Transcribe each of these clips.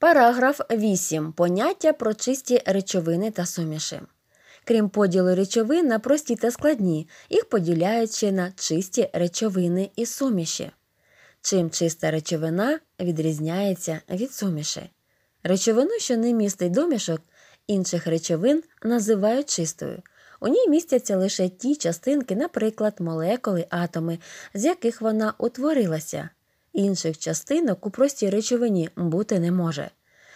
Параграф 8. Поняття про чисті речовини та суміші. Крім поділу речовин на прості та складні, їх поділяють ще на чисті речовини і суміші. Чим чиста речовина відрізняється від суміші. Речовину, що не містить домішок, інших речовин називають чистою. У ній містяться лише ті частинки, наприклад, молекули, атоми, з яких вона утворилася. Інших частинок у простій речовині бути не може.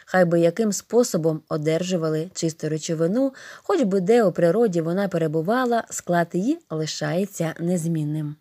Хай би яким способом одержували чисту речовину, хоч би де у природі вона перебувала, склад її лишається незмінним.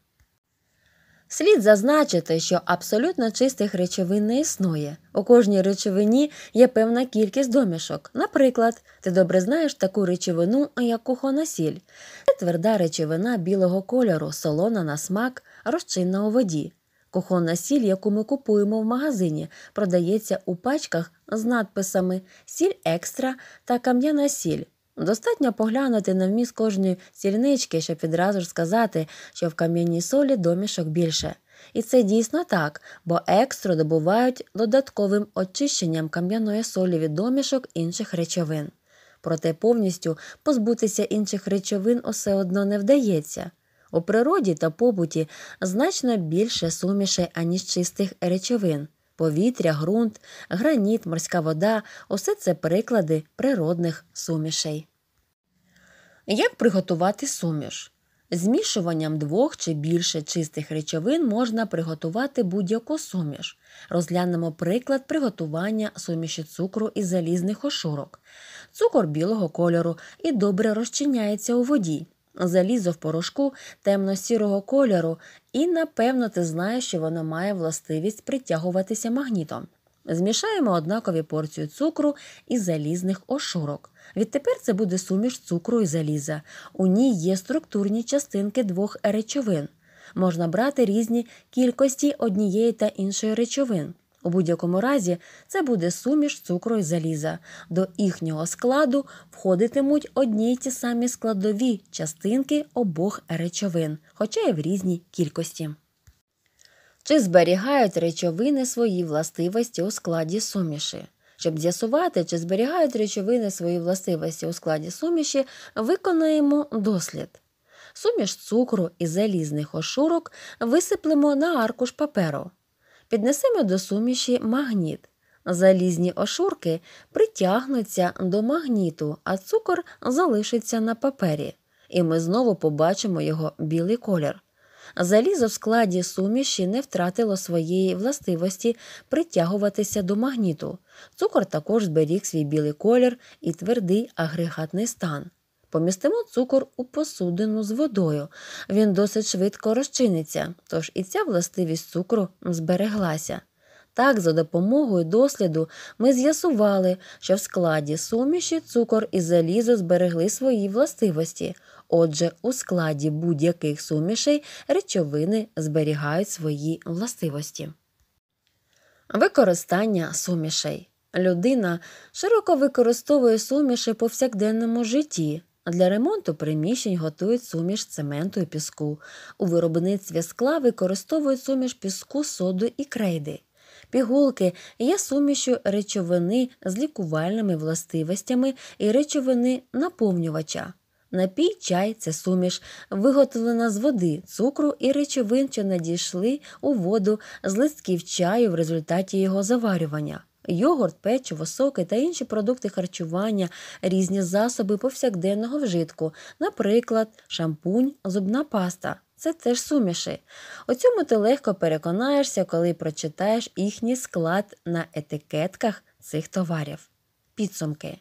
Слід зазначити, що абсолютно чистих речовин не існує. У кожній речовині є певна кількість домішок. Наприклад, ти добре знаєш таку речовину, як кухонасіль. Це тверда речовина білого кольору, солона на смак, розчинна у воді. Кухонна сіль, яку ми купуємо в магазині, продається у пачках з надписами Сіль екстра та кам'яна сіль. Достатньо поглянути на вміст кожної сільнички, щоб відразу ж сказати, що в кам'яній солі домішок більше. І це дійсно так, бо екстру добувають додатковим очищенням кам'яної солі від домішок інших речовин. Проте повністю позбутися інших речовин усе одно не вдається. У природі та побуті значно більше сумішей, аніж чистих речовин. Повітря, ґрунт, граніт, морська вода усе це приклади природних сумішей. Як приготувати суміш? Змішуванням двох чи більше чистих речовин можна приготувати будь-яку суміш. Розглянемо приклад приготування суміші цукру із залізних ошурок. Цукор білого кольору і добре розчиняється у воді. Залізо в порошку темно-сірого кольору, і, напевно, ти знаєш, що воно має властивість притягуватися магнітом. Змішаємо однакові порцію цукру і залізних ошурок. Відтепер це буде суміш цукру і заліза. У ній є структурні частинки двох речовин. Можна брати різні кількості однієї та іншої речовин. У будь-якому разі це буде суміш цукру і заліза. До їхнього складу входитимуть одні й ті самі складові частинки обох речовин, хоча й в різній кількості. Чи зберігають речовини свої властивості у складі суміші? Щоб з'ясувати, чи зберігають речовини свої властивості у складі суміші, виконаємо дослід. Суміш цукру і залізних ошурок висиплемо на аркуш паперу. Піднесемо до суміші магніт. Залізні ошурки притягнуться до магніту, а цукор залишиться на папері, і ми знову побачимо його білий колір. Залізо в складі суміші не втратило своєї властивості притягуватися до магніту. Цукор також зберіг свій білий колір і твердий агрегатний стан. Помістимо цукор у посудину з водою. Він досить швидко розчиниться, тож і ця властивість цукру збереглася. Так, за допомогою досліду ми з'ясували, що в складі суміші цукор і залізо зберегли свої властивості. Отже, у складі будь-яких сумішей речовини зберігають свої властивості. Використання сумішей. Людина широко використовує суміші повсякденному житті. Для ремонту приміщень готують суміш цементу і піску. У виробництві скла використовують суміш піску, соду і крейди. Пігулки є сумішю речовини з лікувальними властивостями і речовини наповнювача. Напій чай це суміш, виготовлена з води, цукру і речовин, що надійшли у воду з листків чаю в результаті його заварювання. Йогурт, печиво, соки та інші продукти харчування, різні засоби повсякденного вжитку, наприклад, шампунь, зубна паста. Це теж суміші. У цьому ти легко переконаєшся, коли прочитаєш їхній склад на етикетках цих товарів. Підсумки.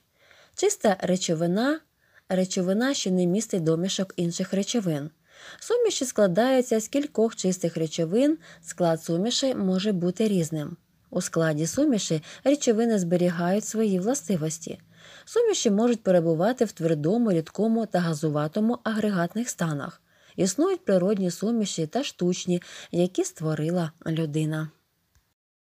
Чиста речовина речовина, що не містить домішок інших речовин. Суміші складаються з кількох чистих речовин, склад суміші може бути різним. У складі суміші речовини зберігають свої властивості. Суміші можуть перебувати в твердому, рідкому та газуватому агрегатних станах. Існують природні суміші та штучні, які створила людина.